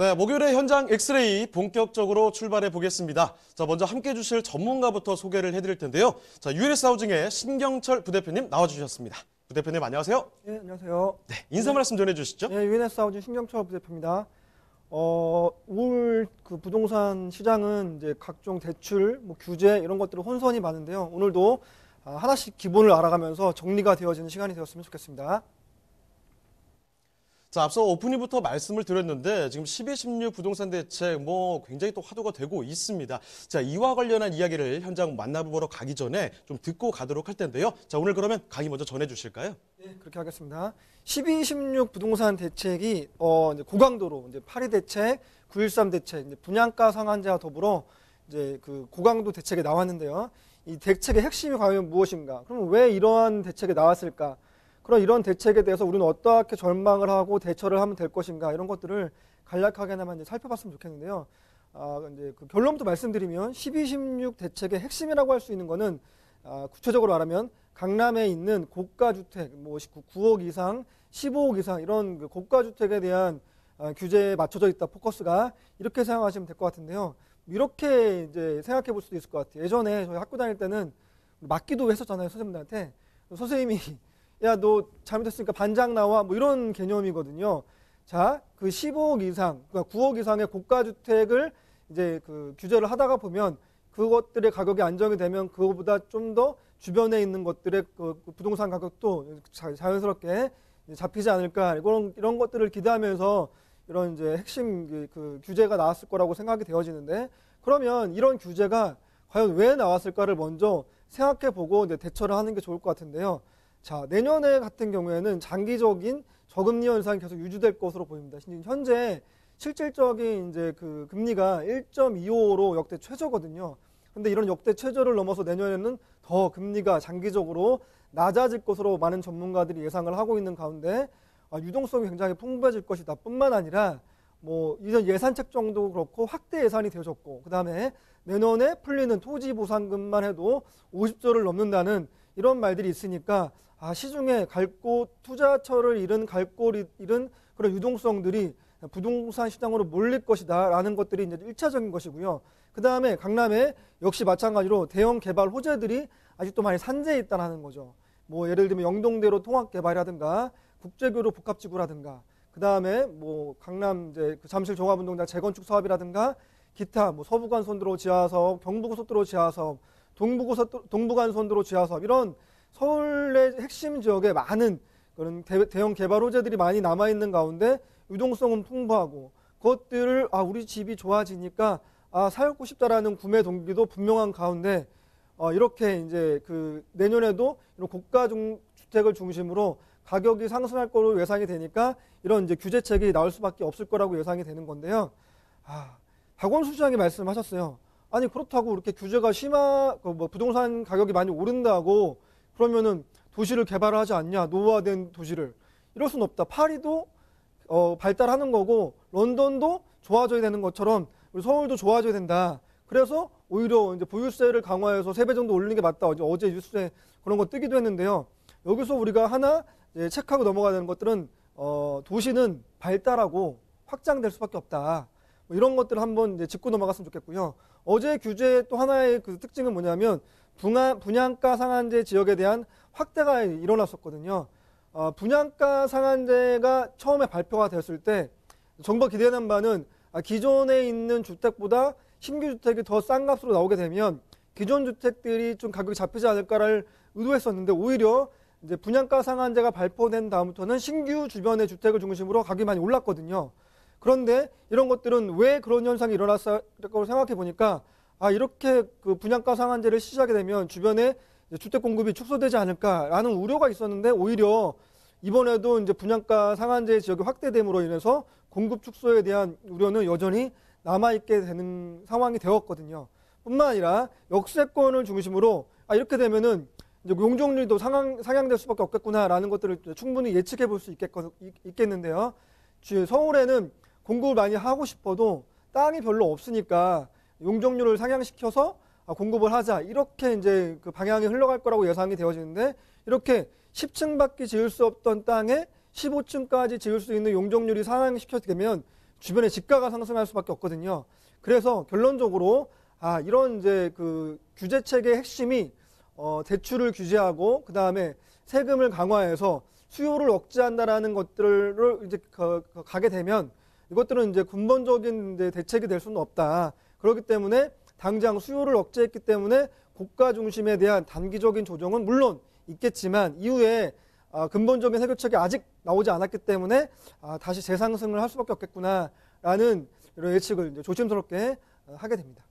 네, 목요일에 현장 엑스레이 본격적으로 출발해 보겠습니다. 자, 먼저 함께 해주실 전문가부터 소개를 해드릴 텐데요. 자, ULS 하우징의 신경철 부대표님 나와주셨습니다. 부대표님 안녕하세요. 네, 안녕하세요. 네, 인사 말씀 전해주시죠. 네, 유엔에스 하우징 신경철 부대표입니다. 어, 올 그 부동산 시장은 이제 각종 대출, 뭐 규제 이런 것들을 혼선이 많은데요. 오늘도 아, 하나씩 기본을 알아가면서 정리가 되어지는 시간이 되었으면 좋겠습니다. 자, 앞서 오프닝부터 말씀을 드렸는데 지금 12, 16 부동산 대책 뭐 굉장히 또 화두가 되고 있습니다. 자, 이와 관련한 이야기를 현장 만나보러 가기 전에 좀 듣고 가도록 할 텐데요. 자, 오늘 그러면 강의 먼저 전해 주실까요? 네, 그렇게 하겠습니다. 12, 16 부동산 대책이 어, 이제 고강도로 이제 8.2 대책, 9.13 대책, 이제 분양가 상한제와 더불어 이제 그 고강도 대책에 나왔는데요. 이 대책의 핵심이 과연 무엇인가? 그럼 왜 이러한 대책이 나왔을까? 그런 이런 대책에 대해서 우리는 어떻게 전망을 하고 대처를 하면 될 것인가? 이런 것들을 간략하게나마 이제 살펴봤으면 좋겠는데요. 아, 이제 그 결론부터 말씀드리면 12, 16 대책의 핵심이라고 할 수 있는 거는 아, 구체적으로 말하면 강남에 있는 고가 주택, 뭐 9억 이상, 15억 이상 이런 그 고가 주택에 대한 아, 규제에 맞춰져 있다 포커스가 이렇게 생각하시면 될 것 같은데요. 이렇게 이제 생각해 볼 수도 있을 것 같아요. 예전에 저희 학교 다닐 때는 맞기도 했었잖아요 선생님들한테 선생님이 야 너 잘못했으니까 반장 나와 뭐 이런 개념이거든요. 자, 그 15억 이상, 그러니까 9억 이상의 고가 주택을 이제 그 규제를 하다가 보면 그것들의 가격이 안정이 되면 그거보다 좀 더 주변에 있는 것들의 그 부동산 가격도 자- 자연스럽게 잡히지 않을까 이런 이런 것들을 기대하면서 이런 이제 핵심 그, 그 규제가 나왔을 거라고 생각이 되어지는데 그러면 이런 규제가 과연 왜 나왔을까를 먼저 생각해 보고 이제 대처를 하는 게 좋을 것 같은데요. 자 내년에 같은 경우에는 장기적인 저금리 현상이 계속 유지될 것으로 보입니다. 현재 실질적인 이제 그 금리가 1.25로 역대 최저거든요. 근데 이런 역대 최저를 넘어서 내년에는 더 금리가 장기적으로 낮아질 것으로 많은 전문가들이 예상을 하고 있는 가운데 아, 유동성이 굉장히 풍부해질 것이다. 뿐만 아니라 뭐 이전 예산 책 정도 그렇고 확대 예산이 되어졌고 그다음에 내년에 풀리는 토지 보상금만 해도 50조를 넘는다는 이런 말들이 있으니까 아, 시중에 갈곳 투자처를 잃은 갈곳 잃은 그런 유동성들이 부동산 시장으로 몰릴 것이다라는 것들이 이제 1차적인 것이고요. 그 다음에 강남에 역시 마찬가지로 대형 개발 호재들이 아직도 많이 산재해 있다는 거죠. 뭐 예를 들면 영동대로 통합 개발이라든가 국제교류 복합지구라든가 그 다음에 뭐 강남 이제 그 잠실 종합운동장 재건축 사업이라든가 기타 뭐 서부간선도로 지하사업, 경부고속도로 지하사업, 동부고속도로 동부간선도로 지하사업 이런 서울의 핵심 지역에 많은 그런 대, 대형 개발 호재들이 많이 남아 있는 가운데 유동성은 풍부하고 그것들을 아 우리 집이 좋아지니까 아 사고 싶다라는 구매 동기도 분명한 가운데 어, 이렇게 이제 그 내년에도 이런 고가 중, 주택을 중심으로 가격이 상승할 거로 예상이 되니까 이런 이제 규제책이 나올 수밖에 없을 거라고 예상이 되는 건데요. 아, 박원수 시장이 말씀하셨어요. 아니 그렇다고 이렇게 규제가 심하, 그뭐 부동산 가격이 많이 오른다고 그러면은 도시를 개발하지 않냐 노후화된 도시를 이럴 수는 없다. 파리도 어, 발달하는 거고 런던도 좋아져야 되는 것처럼 우리 서울도 좋아져야 된다. 그래서 오히려 이제 보유세를 강화해서 세 배 정도 올리는 게 맞다. 어제, 어제 뉴스에 그런 거 뜨기도 했는데요. 여기서 우리가 하나 체크하고 넘어가야 되는 것들은 어, 도시는 발달하고 확장될 수밖에 없다. 뭐 이런 것들을 한번 짚고 넘어갔으면 좋겠고요. 어제 규제 또 하나의 그 특징은 뭐냐면 분양, 분양가 상한제 지역에 대한 확대가 일어났었거든요. 어, 분양가 상한제가 처음에 발표가 됐을 때 정부가 기대하는 바는 아, 기존에 있는 주택보다 신규 주택이 더 싼 값으로 나오게 되면 기존 주택들이 좀 가격이 잡히지 않을까를 의도했었는데 오히려 이제 분양가 상한제가 발표된 다음부터는 신규 주변의 주택을 중심으로 가격이 많이 올랐거든요. 그런데 이런 것들은 왜 그런 현상이 일어났을 거라고 생각해 보니까 아 이렇게 그 분양가 상한제를 시작하게 되면 주변에 주택 공급이 축소되지 않을까라는 우려가 있었는데 오히려 이번에도 이제 분양가 상한제 지역이 확대됨으로 인해서 공급 축소에 대한 우려는 여전히 남아 있게 되는 상황이 되었거든요. 뿐만 아니라 역세권을 중심으로 아 이렇게 되면은 이제 용적률도 상향, 상향될 수밖에 없겠구나라는 것들을 충분히 예측해 볼 수 있겠는데요. 주- 서울에는 공급을 많이 하고 싶어도 땅이 별로 없으니까 용적률을 상향시켜서 아, 공급을 하자 이렇게 이제 그 방향이 흘러갈 거라고 예상이 되어지는데 이렇게 10층밖에 지을 수 없던 땅에 15층까지 지을 수 있는 용적률이 상향시켜지게 되면 주변의 집가가 상승할 수밖에 없거든요. 그래서 결론적으로 아 이런 이제 그 규제 체계의 핵심이 어, 대출을 규제하고 그 다음에 세금을 강화해서 수요를 억제한다라는 것들을 이제 가, 가게 되면 이것들은 이제 근본적인 이제 대책이 될 수는 없다. 그렇기 때문에 당장 수요를 억제했기 때문에 고가 중심에 대한 단기적인 조정은 물론 있겠지만 이후에 아, 근본적인 해결책이 아직 나오지 않았기 때문에 아, 다시 재상승을 할 수밖에 없겠구나라는 이런 예측을 조심스럽게 어, 하게 됩니다.